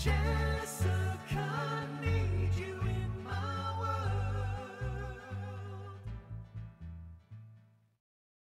Jessica.